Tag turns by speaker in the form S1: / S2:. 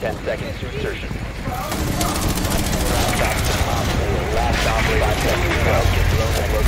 S1: Ten seconds to insertion. Last operator, last last